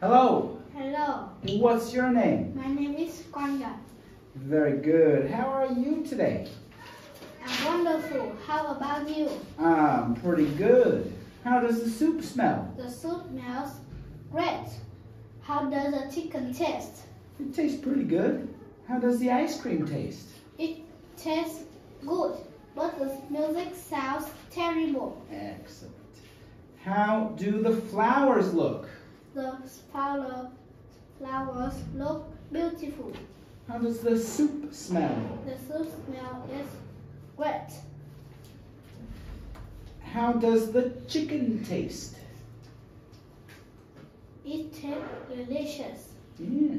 Hello. Hello, What's your name? my name is Kwanga. Very good. How are you today? I'm wonderful. How about you? I'm pretty good. How does the soup smell? The soup smells great. How does the chicken taste? It tastes pretty good. How does the ice cream taste? It tastes good, but the music sounds terrible. Excellent. How do the flowers look? The flower, flowers look beautiful. How does the soup smell? The soup smell is wet. How does the chicken taste? It tastes delicious. Yeah.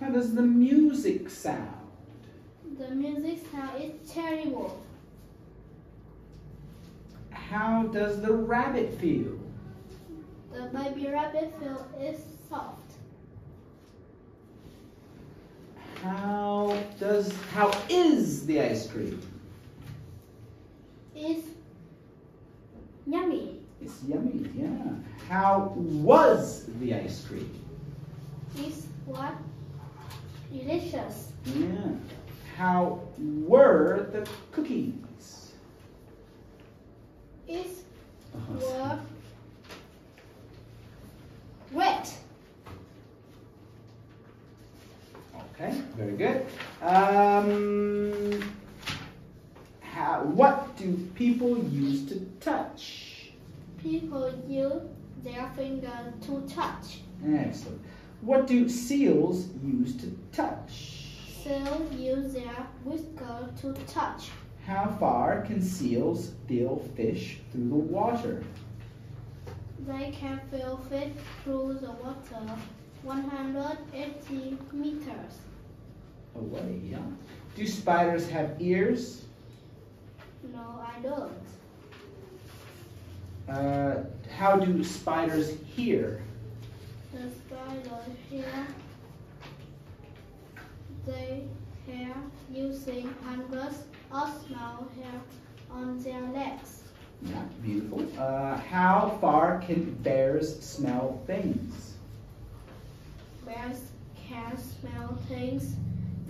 How does the music sound? The music sound is terrible. How does the rabbit feel? The baby rabbit feel is soft. How does how is the ice cream? It's yummy. It's yummy, yeah. How was the ice cream? It's what? Delicious. Yeah. How were the cookies? It's Uh-huh. were wet. Okay, very good. Um, how, what do people use to touch? People use their finger to touch. Excellent. What do seals use to touch? Seals use their whisker to touch. How far can seals feel fish through the water? They can feel fish through the water 180 meters. Away, yeah. Do spiders have ears? No, I don't. Uh, how do spiders hear? The spider here, they hair using hundreds of small hair on their legs. Yeah, beautiful. Uh, how far can bears smell things? Bears can smell things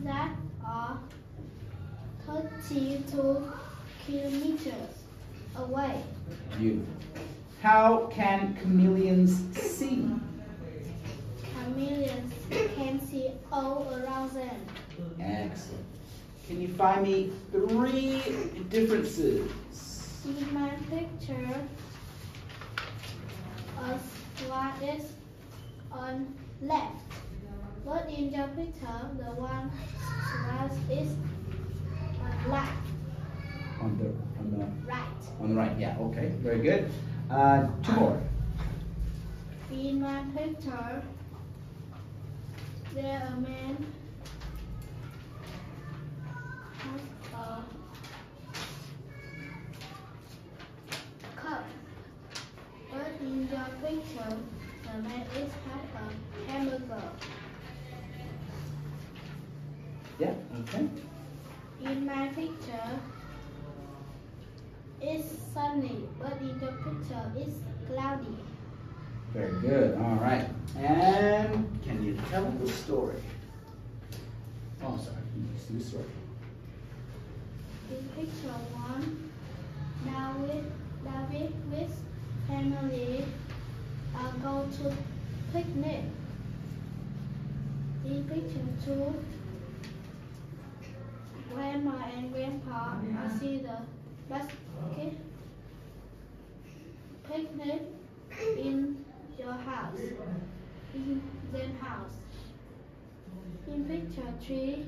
that are 32 kilometers away. Beautiful. How can chameleons see? Chameleons can see all around them. Excellent. Can you find me three differences? In my picture, a swan is on left. But in picture, the one swan is on left, On the on the right. on the right. Yeah. Okay. Very good. Uh, two more. In my picture, there a man has a cup. But in the picture, the man is have a hamburger. Yeah. Okay. In my picture, it's sunny, but in the picture, it's cloudy. Very good. All right. And can you tell the story? Oh, sorry. Let's do the story. In picture one, David, David with family uh, go to picnic. In picture two, grandma and grandpa uh, see the basket picnic in your house, in their house. In picture three,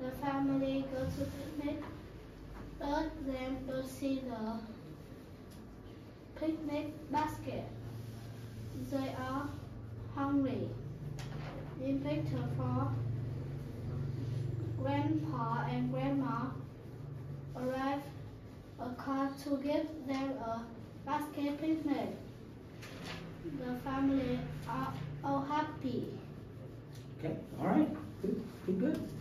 the family go to picnic but them to see the picnic basket. They are hungry. In picture four, grandpa and grandma arrive a car to give them a basket picnic. The family are all happy. Okay. All right. Good. Good. Good.